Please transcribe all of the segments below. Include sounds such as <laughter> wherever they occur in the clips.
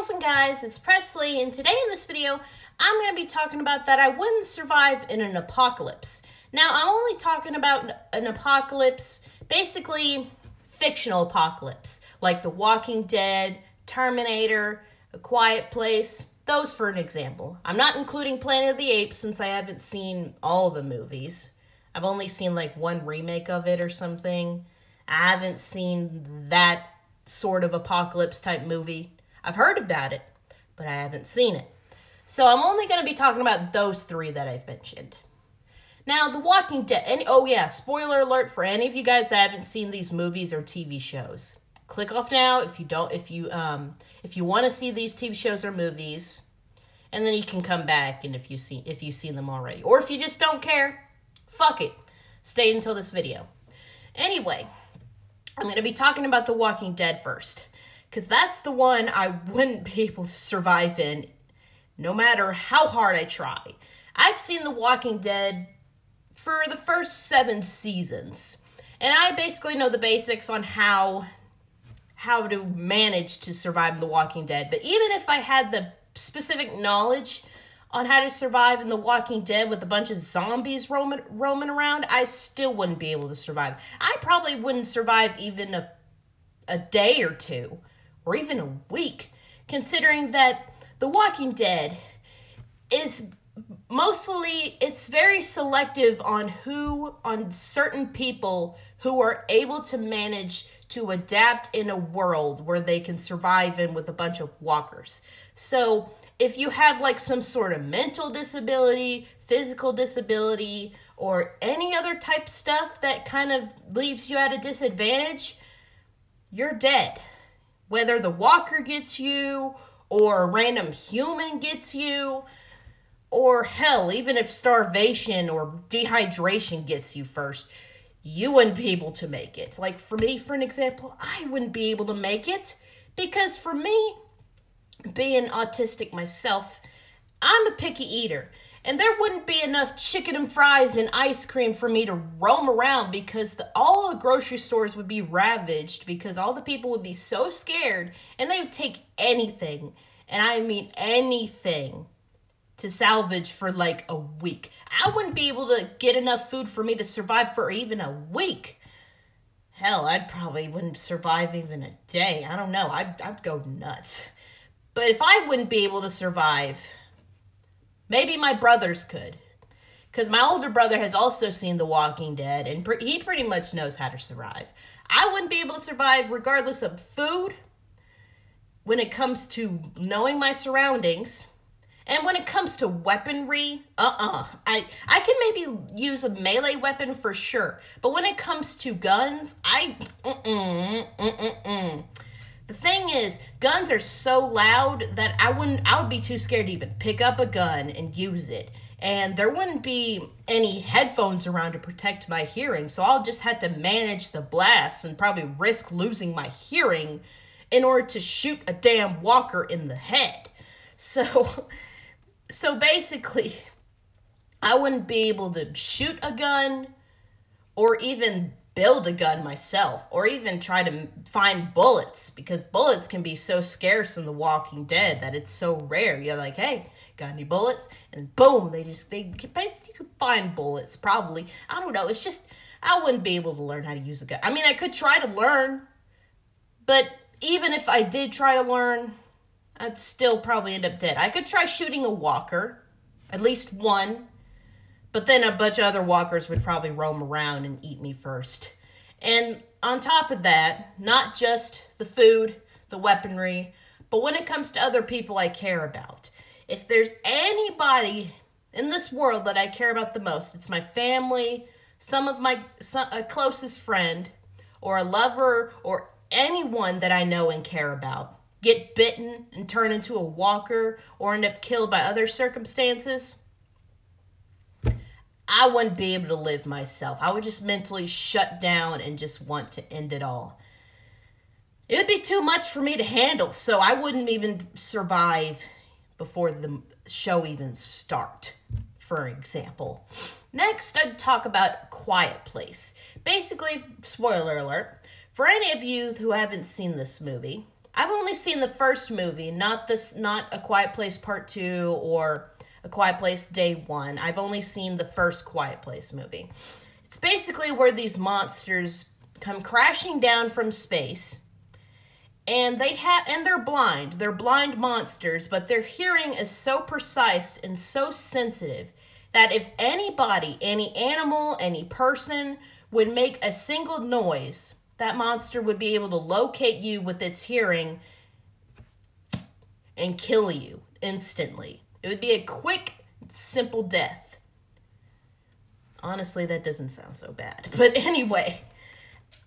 girls and guys, it's Presley, and today in this video, I'm going to be talking about that I wouldn't survive in an apocalypse. Now, I'm only talking about an apocalypse, basically fictional apocalypse, like The Walking Dead, Terminator, A Quiet Place, those for an example. I'm not including Planet of the Apes since I haven't seen all the movies. I've only seen like one remake of it or something. I haven't seen that sort of apocalypse type movie. I've heard about it, but I haven't seen it. So I'm only going to be talking about those three that I've mentioned. Now, The Walking Dead. And, oh yeah, spoiler alert for any of you guys that haven't seen these movies or TV shows. Click off now if you don't. If you um if you want to see these TV shows or movies, and then you can come back and if you see if you've seen them already, or if you just don't care, fuck it, stay until this video. Anyway, I'm going to be talking about The Walking Dead first, because that's the one I wouldn't be able to survive in no matter how hard I try. I've seen The Walking Dead for the first seven seasons, and I basically know the basics on how how to manage to survive in The Walking Dead. But even if I had the specific knowledge on how to survive in The Walking Dead with a bunch of zombies roaming roaming around, I still wouldn't be able to survive. I probably wouldn't survive even a a day or two or even a week considering that The Walking Dead is mostly it's very selective on who on certain people who are able to manage to adapt in a world where they can survive in with a bunch of walkers. So, if you have like some sort of mental disability, physical disability, or any other type stuff that kind of leaves you at a disadvantage, you're dead. Whether the walker gets you or a random human gets you, or hell, even if starvation or dehydration gets you first, you wouldn't be able to make it. Like for me, for an example, I wouldn't be able to make it because for me, being autistic myself, I'm a picky eater. And there wouldn't be enough chicken and fries and ice cream for me to roam around because the, all the grocery stores would be ravaged because all the people would be so scared and they would take anything, and I mean anything, to salvage for like a week. I wouldn't be able to get enough food for me to survive for even a week. Hell, I'd probably wouldn't survive even a day. I don't know. I'd, I'd go nuts. But if I wouldn't be able to survive, maybe my brothers could. Because my older brother has also seen The Walking Dead, and pre- he pretty much knows how to survive. I wouldn't be able to survive regardless of food when it comes to knowing my surroundings and when it comes to weaponry, uh-uh. I I can maybe use a melee weapon for sure. But when it comes to guns, I. The thing is, guns are so loud that I wouldn't I would be too scared to even pick up a gun and use it. And there wouldn't be any headphones around to protect my hearing, so I'll just have to manage the blasts and probably risk losing my hearing in order to shoot a damn walker in the head. <laughs> So so basically, I wouldn't be able to shoot a gun or even build a gun myself or even try to find bullets because bullets can be so scarce in The Walking Dead that it's so rare. You're like, hey, got any bullets? And boom, they just, they, you could find bullets probably. I don't know. It's just, I wouldn't be able to learn how to use a gun. I mean, I could try to learn, but even if I did try to learn, I'd still probably end up dead. I could try shooting a walker, at least one, but then a bunch of other walkers would probably roam around and eat me first. And on top of that, not just the food, the weaponry, but when it comes to other people I care about. If there's anybody in this world that I care about the most, it's my family, some of my some, a closest friend, or a lover, or anyone that I know and care about get bitten and turn into a walker or end up killed by other circumstances, I wouldn't be able to live myself. I would just mentally shut down and just want to end it all. It would be too much for me to handle, so I wouldn't even survive before the show even start, for example. Next, I'd talk about Quiet Place. Basically, spoiler alert, for any of you who haven't seen this movie, I've only seen the first movie, not this, not A Quiet Place Part Two or A Quiet Place Day One. I've only seen the first Quiet Place movie. It's basically where these monsters come crashing down from space and they have and they're blind they're blind monsters but their hearing is so precise and so sensitive that if anybody any animal any person would make a single noise that monster would be able to locate you with its hearing and kill you instantly it would be a quick simple death honestly that doesn't sound so bad <laughs> but anyway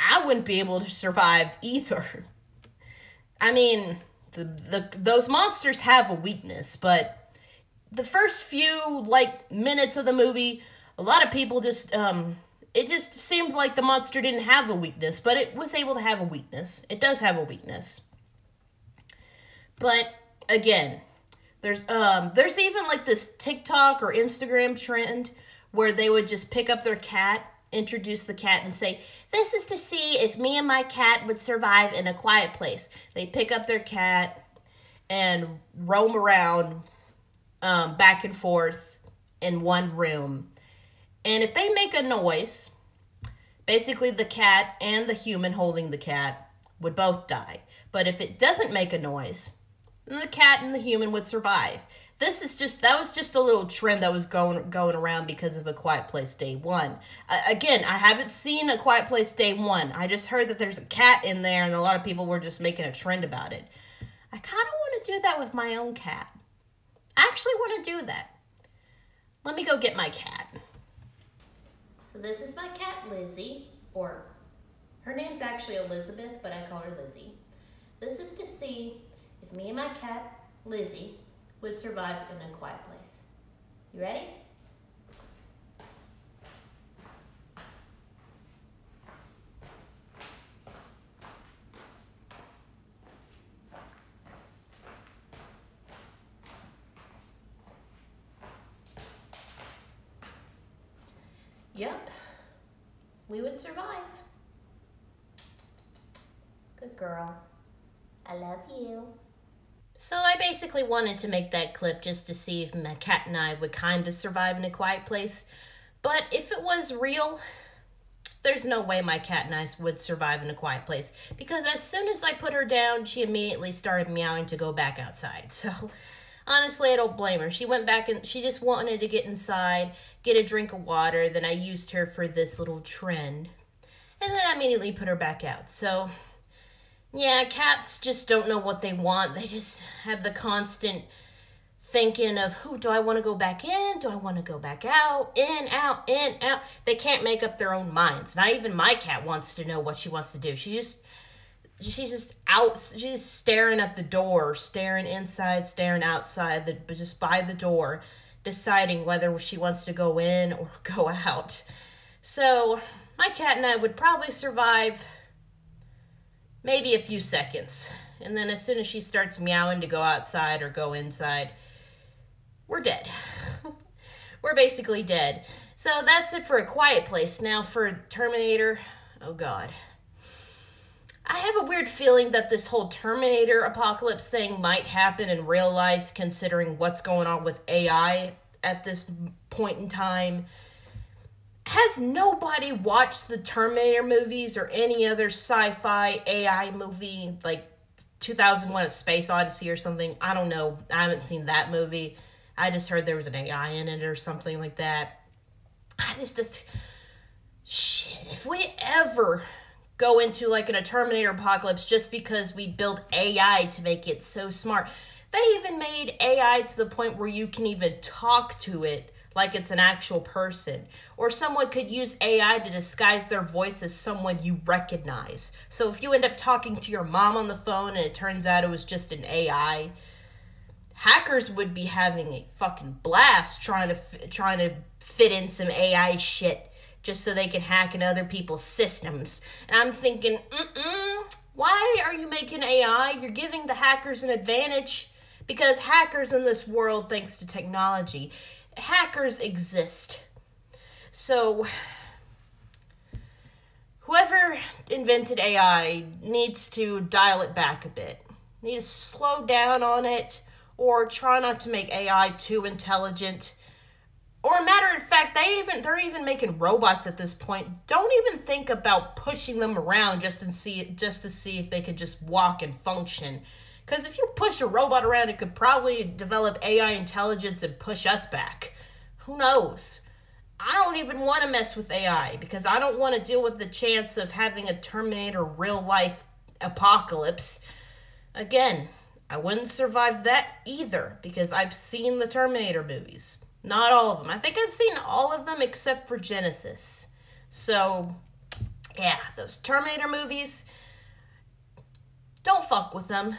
i wouldn't be able to survive either I mean, the, the those monsters have a weakness, but the first few like minutes of the movie, a lot of people just um it just seemed like the monster didn't have a weakness, but it was able to have a weakness. It does have a weakness. But again, there's um there's even like this TikTok or Instagram trend where they would just pick up their cat introduce the cat and say, This is to see if me and my cat would survive in a quiet place. They pick up their cat and roam around um, back and forth in one room. And if they make a noise, basically the cat and the human holding the cat would both die. But if it doesn't make a noise, the cat and the human would survive. This is just that was just a little trend that was going going around because of a quiet place day one. Uh, again i haven't seen a quiet place day one. I just heard that there's a cat in there and a lot of people were just making a trend about it. I kind of want to do that with my own cat. I actually want to do that. Let me go get my cat. So this is my cat lizzie or her name's actually elizabeth but i call her lizzie. This is to see if me and my cat lizzie would survive in a quiet place. You ready? Yep, we would survive. Good girl. I love you. So I basically wanted to make that clip just to see if my cat and I would kind of survive in a quiet place. But if it was real, there's no way my cat and I would survive in a quiet place. Because as soon as I put her down, she immediately started meowing to go back outside. <laughs> So honestly, I don't blame her. She went back and she just wanted to get inside, get a drink of water. Then I used her for this little trend. And then I immediately put her back out. So yeah, cats just don't know what they want. They just have the constant thinking of who do I want to go back in? Do I want to go back out? In, out, in, out. They can't make up their own minds. Not even my cat wants to know what she wants to do. She just she's just out she's staring at the door, staring inside, staring outside, the just by the door, deciding whether she wants to go in or <laughs> go out. So, my cat and I would probably survive maybe a few seconds. And then as soon as she starts meowing to go outside or go inside, we're dead. <laughs> we're basically dead. So that's it for A Quiet Place. Now for Terminator, oh god. I have a weird feeling that this whole Terminator apocalypse thing might happen in real life, considering what's going on with AI at this point in time has nobody watched the Terminator movies or any other sci-fi AI movie like 2001 A Space Odyssey or something? I don't know. I haven't seen that movie. I just heard there was an AI in it or something like that. I just just shit, if we ever go into like in a Terminator apocalypse just because we built AI to make it so smart. They even made AI to the point where you can even talk to it like it's an actual person. Or someone could use AI to disguise their voice as someone you recognize. So if you end up talking to your mom on the phone and it turns out it was just an AI, hackers would be having a fucking blast trying to trying to fit in some AI shit just so they can hack into other people's systems. And I'm thinking, mm-mm, why are you making AI? You're giving the hackers an advantage because hackers in this world, thanks to technology, hackers exist. So, whoever invented AI needs to dial it back a bit. need to slow down on it or try not to make AI too intelligent. Or matter of fact, they even they're even making robots at this point. Don't even think about pushing them around just and see just to see if they could just walk and function. Because if you push a robot around, it could probably develop AI intelligence and push us back. Who knows? I don't even want to mess with AI because I don't want to deal with the chance of having a Terminator real life apocalypse. Again, I wouldn't survive that either because I've seen the Terminator movies. Not all of them. I think I've seen all of them except for Genisys. So, yeah, those Terminator movies, don't fuck with them.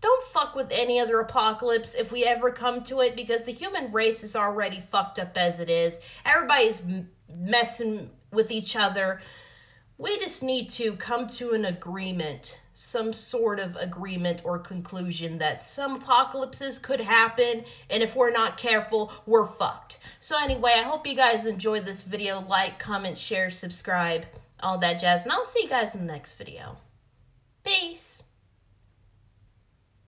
Don't fuck with any other apocalypse if we ever come to it because the human race is already fucked up as it is. Everybody's messing with each other. We just need to come to an agreement, some sort of agreement or conclusion that some apocalypses could happen, and if we're not careful, we're fucked. So anyway, I hope you guys enjoyed this video. Like, comment, share, subscribe, all that jazz, and I'll see you guys in the next video. Peace!